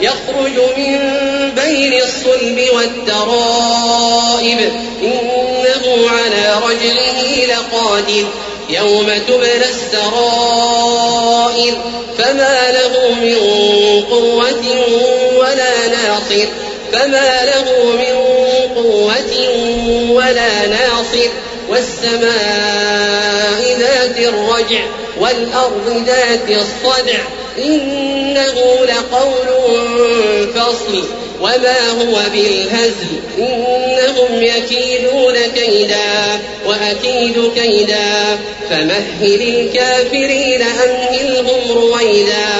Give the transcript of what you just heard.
يخرج من بين الصلب والترائب. إنه على رجله لقادر. يوم تبلى السرائر. فما له من قوة ولا ناصر. فما له من قوة ولا ناصر. والسماء ذات الرجع والأرض ذات الصدع. إنه فصل وما هو بالهزل. إنهم يكيدون كيدا وأكيد كيدا. فمهل الكافرين أمهلهم رويدا.